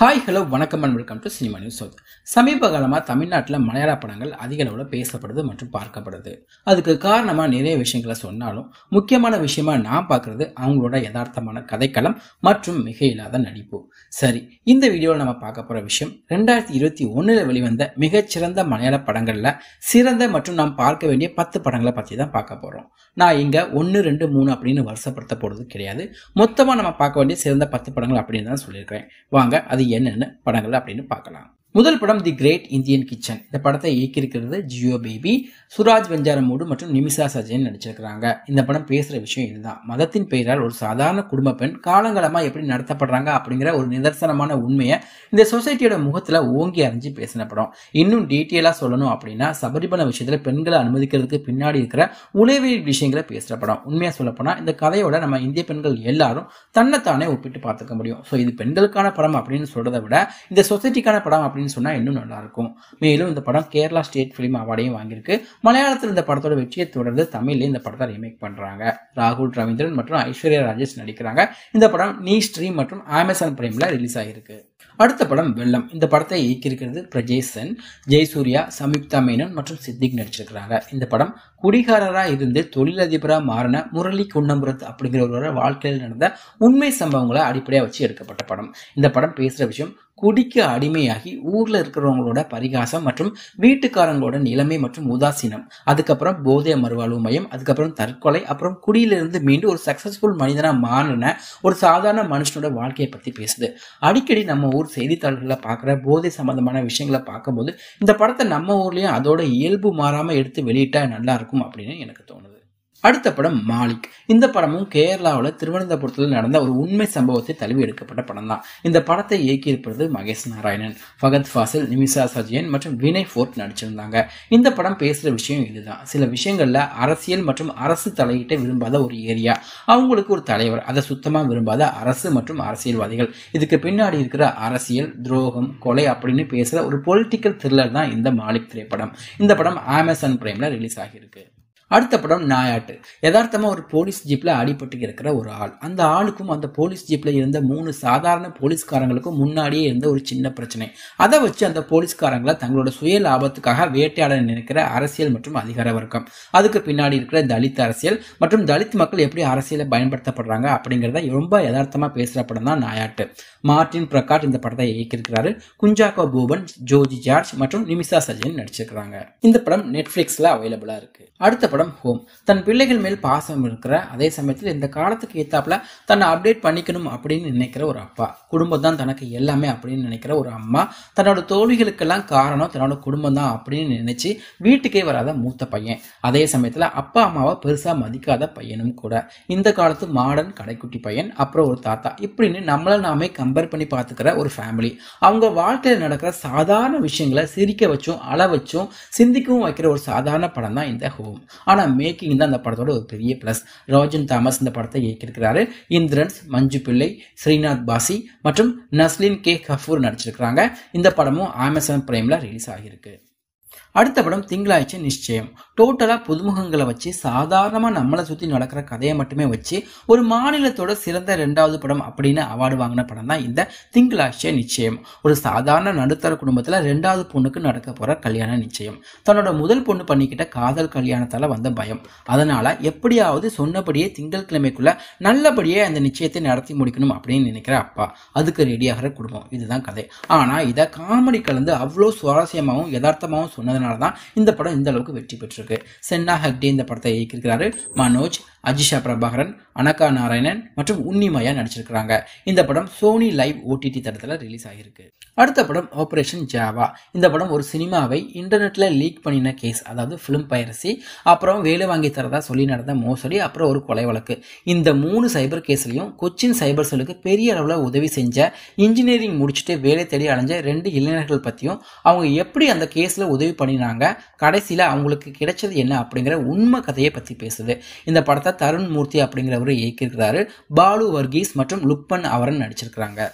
Hi hello வணக்கம் and welcome to cinema news south சமீப காலமாக தமிழ்நாட்டில் மலையாள படங்கள் அதிக அளவில் பேசப்படுது மற்றும் பார்க்கப்படுது. அதுக்கு காரணமாக நிறைய விஷயங்களை சொன்னாலும் முக்கியமான விஷயமா நான் பார்க்குறது அவங்களோட யதார்த்தமான கதைக்களம் மற்றும் மிக இல்லாத நடிப்பு. சரி இந்த வீடியோவில் நம்ம பார்க்க போகிற விஷயம் ரெண்டாயிரத்தி இருபத்தி ஒன்றில் வெளிவந்த மிகச்சிறந்த மலையாள படங்களில் சிறந்த மற்றும் நாம் பார்க்க வேண்டிய பத்து படங்களை பற்றி தான் பார்க்க போகிறோம் நான் இங்கே ஒன்று ரெண்டு மூணு அப்படின்னு வருஷப்படுத்த போகிறது கிடையாது. மொத்தமாக நம்ம பார்க்க வேண்டிய சிறந்த பத்து படங்கள் அப்படின்னு தான் சொல்லியிருக்கிறேன். வாங்க அது என்னென்ன படங்கள் அப்படின்னு பார்க்கலாம். முதல் படம் தி கிரேட் இந்தியன் கிச்சன் இந்த படத்தை இயக்கியிருக்கிறது ஜியோ பேபி சுராஜ் வெஞ்சாரமூடு மற்றும் நிமிஷா சஜயன் நடிச்சிருக்கிறாங்க. இந்த படம் பேசுகிற விஷயம் இதுதான். மதத்தின் பெயரால் ஒரு சாதாரண குடும்ப பெண் காலங்காலமாக எப்படி நடத்தப்படுறாங்க அப்படிங்கிற ஒரு நிதர்சனமான உண்மையை இந்த சொசைட்டியோட முகத்தில் ஓங்கி அறிஞ்சு பேசின படம். இன்னும் டீட்டெயிலாக சொல்லணும் அப்படின்னா சபரிமலை விஷயத்தில் பெண்களை அனுமதிக்கிறதுக்கு பின்னாடி இருக்கிற உளவியல் விஷயங்களை பேசுகிற படம். உண்மையாக சொல்லப்போனால் இந்த கதையோட நம்ம இந்திய பெண்கள் எல்லாரும் தன்னைத்தானே ஒப்பிட்டு பார்த்துக்க முடியும். ஸோ இது பெண்களுக்கான படம் அப்படின்னு சொல்றதை விட இந்த சொசைட்டிக்கான படம் அப்படின்னு சொன்னால் இன்னும் நல்லா இருக்கும். மேலும் இந்த படம் கேரளா ஸ்டேட் ஃபிலிம் அவார்டையும் வாங்கியிருக்கு. மலையாளத்தில் இந்த படத்தோட வெற்றியை தொடர்ந்து தமிழ்ல இந்த படத்தை ரீமேக் பண்றாங்க. ராகுல் ரவீந்திரன் மற்றும் ஐஸ்வர்யா ராஜேஷ் நடிக்கிறாங்க. இந்த படம் நீ ஸ்ட்ரீம் மற்றும் அமேசான் பிரைமில் ரிலீஸ் ஆகிருக்கு அடுத்த படம் வெள்ளம். இந்த படத்தை இயக்கியிருக்கிறது பிரஜேசன் ஜெய்சூர்யா ஜெயசூர்யா சம்யுக்தா மேனன் மற்றும் சித்திக் நடிச்சிருக்கிறாங்க. இந்த படம் குடிகாரராக இருந்து தொழிலதிபராக மாறின முரளி குன்னம்புரத் அப்படிங்கிற ஒருவரோட வாழ்க்கையில் நடந்த உண்மை சம்பவங்களை அடிப்படையாக வச்சு எடுக்கப்பட்ட படம். இந்த படம் பேசுகிற விஷயம் குடிக்கு அடிமையாகி ஊர்ல இருக்கிறவங்களோட பரிகாசம் மற்றும் வீட்டுக்காரங்களோட நிலைமை மற்றும் உதாசீனம். அதுக்கப்புறம் போதைய மறுவாழ்வு மையம் அதுக்கப்புறம் தற்கொலை அப்புறம் குடியிலிருந்து மீண்டும் ஒரு சக்சஸ்ஃபுல் மனிதனா மாறின ஒரு சாதாரண மனுஷனோட வாழ்க்கையை பத்தி பேசுது. அடிக்கடி நம்ம ஊர் செய்தித்தாள்களில் பார்க்குற போதை சம்பந்தமான விஷயங்களை பார்க்கும்போது இந்த படத்தை நம்ம ஊர்லயும் அதோட இயல்பு மாறாம எடுத்து வெளியிட்டா நல்லா இருக்கும் அப்படின்னு எனக்கு தோணுது. அடுத்த படம் மாலிக். இந்த படமும் கேரளாவில் திருவனந்தபுரத்தில் நடந்த ஒரு உண்மை சம்பவத்தை தழுவி எடுக்கப்பட்ட படம் தான் இந்த படத்தை இயக்கியிருப்பது மகேஷ் நாராயணன் ஃபகத் ஃபாசில் நிமிஷா சஜயன் மற்றும் வினய் ஃபோர்ட் நடிச்சிருந்தாங்க. இந்த படம் பேசுகிற விஷயம் இதுதான். சில விஷயங்களில் அரசியல் மற்றும் அரசு தலையிட்ட விரும்பாத ஒரு ஏரியா. அவங்களுக்கு ஒரு தலைவர் அதை சுத்தமாக விரும்பாத அரசு மற்றும் அரசியல்வாதிகள். இதுக்கு பின்னாடி இருக்கிற அரசியல் துரோகம் கொலை அப்படின்னு பேசுகிற ஒரு பொலிட்டிக்கல் த்ரில்லர் தான் இந்த மாலிக் திரைப்படம். இந்த படம் அமேசான் பிரைமில் ரிலீஸ் ஆகியிருக்கு. அடுத்த படம் நாயாட்டு. யதார்த்தமாக ஒரு போலீஸ் ஜீப்பில் அடிபட்டு இருக்கிற ஒரு ஆள். அந்த ஆளுக்கும் அந்த போலீஸ் ஜீப்பில் இருந்த மூணு சாதாரண போலீஸ்காரங்களுக்கும் முன்னாடியே இருந்த ஒரு சின்ன பிரச்சனை. அதை வச்சு அந்த போலீஸ்காரங்களை தங்களோட சுய லாபத்துக்காக வேட்டையாட நினைக்கிற அரசியல் மற்றும் அதிகார வர்க்கம். அதுக்கு பின்னாடி இருக்கிற தலித் அரசியல் மற்றும் தலித் மக்கள் எப்படி அரசியலை பயன்படுத்தப்படுறாங்க அப்படிங்கிறத ரொம்ப யதார்த்தமாக பேசுகிற படம் தான் நாயாட்டு. மார்டின் பிரகாஷ் இந்த படத்தை இயக்கியிருக்கிறாரு. குஞ்சாக்கோ பூபன் ஜோஜி ஜார்ஜ் மற்றும் நிமிஷா சஜன் நடிச்சிருக்கிறாங்க. இந்த படம் நெட்ஃப்ளிக்ஸில் அவைலபிளாக இருக்குது அடுத்த படம் ஹோம். தன் பிள்ளைகள் மேல் பாசம் இருக்கிற அதே சமயத்தில் இந்த காலத்துக்கு ஏத்தாப்புல தன்னை அப்டேட் பண்ணிக்கணும் அப்படின்னு நினைக்கிற ஒரு அப்பா. குடும்பம் தான் தனக்கு எல்லாமே அப்படின்னு நினைக்கிற ஒரு அம்மா. தன்னோட தோல்விகளுக்கெல்லாம் காரணம் தன்னோட குடும்பம் தான் அப்படின்னு நினைச்சு வீட்டுக்கே வராத மூத்த பையன். அதே சமயத்தில் அப்பா அம்மாவை பெருசா மதிக்காத பையனும் கூட. இந்த காலத்து மாடர்ன் கடைக்குட்டி பையன் அப்புறம் ஒரு தாத்தா. இப்படின்னு நம்மளை நாமே கம்பேர் பண்ணி பார்த்துக்கிற ஒரு ஃபேமிலி அவங்க வாழ்க்கையில் நடக்கிற சாதாரண விஷயங்களை சிரிக்க வச்சும் அள வச்சும் சிந்திக்கவும் வைக்கிற ஒரு சாதாரண படம் தான் இந்த ஹோம். ஆனால் மேக்கிங் தான் அந்த படத்தோட ஒரு பெரிய ப்ளஸ் ரோஜன் தாமஸ் இந்த படத்தை இயக்கியிருக்கிறாரு. இந்திரன்ஸ் மஞ்சு பிள்ளை ஸ்ரீநாத் பாசி மற்றும் நஸ்லின் கே கஃபூர் நடிச்சிருக்கிறாங்க. இந்த படமும் அமேசான் பிரைமில் ரிலீஸ் ஆகியிருக்கு. அடுத்த படம் திங்களாய்ச்சி நிச்சயம். டோட்டலாக புதுமுகங்களை வச்சு சாதாரணமாக நம்மளை சுற்றி நடக்கிற கதையை மட்டுமே வச்சு ஒரு மாநிலத்தோட சிறந்த ரெண்டாவது படம் அப்படின்னு அவார்டு வாங்கின படம் தான் இந்த திங்களாட்சிய நிச்சயம். ஒரு சாதாரண நடுத்தர குடும்பத்தில் ரெண்டாவது பொண்ணுக்கு நடக்க போகிற கல்யாண நிச்சயம். தன்னோட முதல் பொண்ணு பண்ணிக்கிட்ட காதல் கல்யாணத்தால் வந்த பயம். அதனால் எப்படியாவது சொன்னபடியே திங்கட்கிழமைக்குள்ள நல்லபடியே அந்த நிச்சயத்தை நடத்தி முடிக்கணும் அப்படின்னு நினைக்கிற அப்பா. அதுக்கு ரெடியாகிற குடும்பம். இதுதான் கதை. ஆனால் இதை காமெடி கலந்து அவ்வளோ சுவாரஸ்யமாகவும் யதார்த்தமாகவும் சொன்னதுனால தான் இந்த படம் இந்த அளவுக்கு வெற்றி பெற்றிருக்கு. சென்னா ஹெக்டே இந்த படத்தை இயக்கியிருக்கிறாரு. மனோஜ் அஜிஷா பிரபாகரன் அனகா நாராயணன் மற்றும் உன்னிமயா நடிச்சிருக்கிறாங்க. இந்த படம் சோனி லைவ் ஓடிடி தடத்தில் ரிலீஸ் ஆகியிருக்கு. அடுத்த படம் ஆப்ரேஷன் ஜாவா இந்த படம் ஒரு சினிமாவை இன்டர்நெட்ல லீக் பண்ணின கேஸ் அதாவது ஃபிலிம் பைரசி அப்புறம் வேலை வாங்கி தரதா சொல்லி நடந்த மோசடி அப்புறம் ஒரு கொலை வழக்கு. இந்த மூணு சைபர் கேஸ்லையும் கொச்சின் சைபர் செல்லுக்கு பெரிய அளவில் உதவி செஞ்ச இன்ஜினியரிங் முடிச்சுட்டு வேலை தேடி அடைஞ்ச ரெண்டு இளைஞர்கள் பற்றியும் அவங்க எப்படி அந்த கேஸில் உதவி பண்ணினாங்க கடைசியில் அவங்களுக்கு கிடைச்சது என்ன அப்படிங்கிற உண்மை கதையை பற்றி பேசுது. இந்த படத்தை தருண் மூர்த்தி அப்படிங்கிறவர் இயக்கியிருக்கிறாரு. பாலு வர்கீஸ் மற்றும் லுக்மன் அவரன் நடிச்சிருக்கிறாங்க.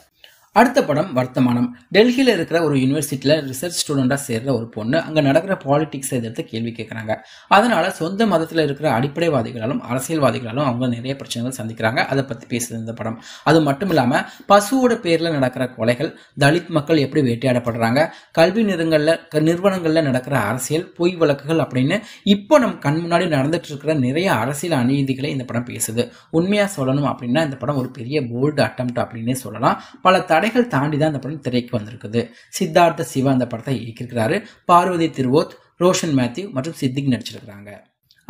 அடுத்த படம் வர்த்தமானம். டெல்லியில் இருக்கிற ஒரு யூனிவர்சிட்டியில் ரிசர்ச் ஸ்டூடெண்டாக சேர்ற ஒரு பொண்ணு அங்கே நடக்கிற பாலிடிக்ஸை எதிர்த்து கேள்வி கேட்குறாங்க அதனால சொந்த மதத்தில் இருக்கிற அடிப்படைவாதிகளாலும் அரசியல்வாதிகளாலும் அவங்க நிறைய பிரச்சனைகள் சந்திக்கிறாங்க. அதை பற்றி பேசுது இந்த படம். அது மட்டும் இல்லாமல் பசுவோட பேரில் நடக்கிற கொலைகள் தலித் மக்கள் எப்படி வேட்டையாடப்படுறாங்க கல்வி நிறுவனங்களில் நிறுவனங்களில் நடக்கிற அரசியல் பொய் வழக்குகள் அப்படின்னு இப்போ நம்ம கண் முன்னாடி நடந்துட்டு இருக்கிற நிறைய அரசியல் அநீதிகளை இந்த படம் பேசுது. உண்மையாக சொல்லணும் அப்படின்னா இந்த படம் ஒரு பெரிய போல்டு அட்டம் அப்படின்னே சொல்லலாம். பல தடைகள் தாண்டி தான் அந்த படம் திரைக்கு வந்திருக்குது. சித்தார்த்த சிவா அந்த படத்தை இயக்கியிருக்கிறாரு. பார்வதி திருவோத் ரோஷன் மேத்யூ மற்றும் சித்திக் நடிச்சிருக்கிறாங்க.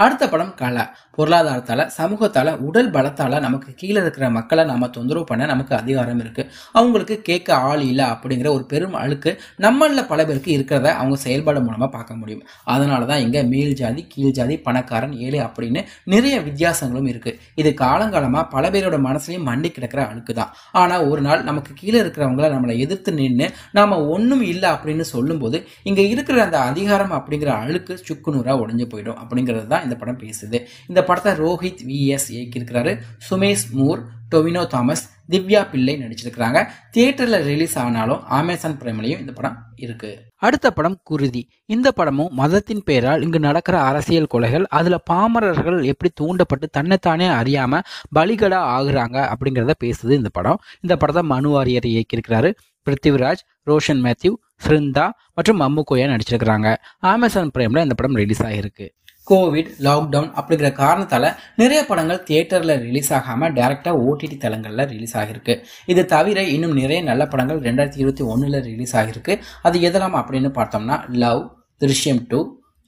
அடுத்த படம் கலை. பொருளாதாரத்தால சமூகத்தால உடல் பலத்தால நமக்கு கீழே இருக்கிற மக்களை நம்ம தொந்தரவு பண்ண நமக்கு அதிகாரம் இருக்கு. அவங்களுக்கு கேட்க ஆள் இல்லை அப்படிங்கிற ஒரு பெரும் அழுக்கு நம்மள பல பேருக்கு இருக்கிறத அவங்க செயல்பாடு மூலமா பார்க்க முடியும். அதனால தான் இங்க மேல் ஜாதி கீழ் ஜாதி பணக்காரன் ஏழை அப்படின்னு நிறைய வித்தியாசங்களும் இருக்கு. இது காலங்காலமா பல பேரோட மனசுலையும் மண்டி கிடக்கிற அழுக்கு தான் ஆனா ஒரு நாள் நமக்கு கீழே இருக்கிறவங்கள நம்மளை எதிர்த்து நின்று நாம ஒன்றும் இல்லை அப்படின்னு சொல்லும்போது இங்க இருக்கிற அந்த அதிகாரம் அப்படிங்கிற அழுக்கு சுக்குநூறா உடைஞ்சு போயிடும் அப்படிங்கிறது தான் இந்த படம் பேசுது. இந்த படத்தை ரோஹித் விஎஸ் இயக்கியிருக்கிறாரு. சுமேஷ் மூர் டொவினோ தாமஸ் திவ்யா பிள்ளை நடிச்சிருக்கிறாங்க. தியேட்டரில் ரிலீஸ் ஆனாலும் அமேசான் பிரைம்லையும் இந்த படம் இருக்கு. அடுத்த படம் குருதி. இந்த படமும் மதத்தின் பெயரால் இங்கு நடக்கிற அரசியல் கொலைகள் அதுல பாமரர்கள் எப்படி தூண்டப்பட்டு தன்னைத்தானே அறியாம பலிகடா ஆகுறாங்க அப்படிங்கிறத பேசுது இந்த படம். இந்த படத்தை மனு வாரியர் இயக்கியிருக்கிறாரு. பிருத்திவிராஜ் ரோஷன் மேத்யூ ஸ்ருந்தா மற்றும் மம்முகோயா நடிச்சிருக்கிறாங்க. அமேசான் பிரைம்ல இந்த படம் ரிலீஸ் ஆகிருக்கு கோவிட் லாக்டவுன் அப்படிங்கிற காரணத்தால் நிறைய படங்கள் தியேட்டரில் ரிலீஸ் ஆகாமல் டேரெக்டாக ஓடிடி தளங்களில் ரிலீஸ் ஆகிருக்கு. இது தவிர இன்னும் நிறைய நல்ல படங்கள் ரெண்டாயிரத்தி இருபத்தி ஒன்றில் ரிலீஸ் ஆகிருக்கு. அது எதெல்லாம் அப்படின்னு பார்த்தோம்னா love Drishyam two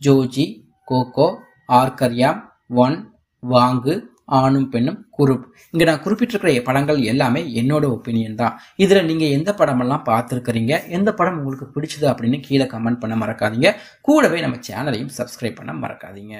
Joji Kho Kho Aarkkariyam one Vaanku Aanum Pennum group இங்க நான் குறிப்பிட்டிருக்கிற படங்கள் எல்லாமே என்னோட ஒப்பீனியன் தான். இதுல நீங்க எந்த படமெல்லாம் பார்த்துருக்கிறீங்க எந்த படம் உங்களுக்கு பிடிச்சது அப்படின்னு கீழே கமெண்ட் பண்ண மறக்காதீங்க. கூடவே நம்ம சேனலையும் சப்ஸ்கிரைப் பண்ண மறக்காதீங்க.